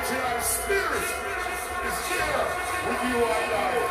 until our spirit is here with you, our God.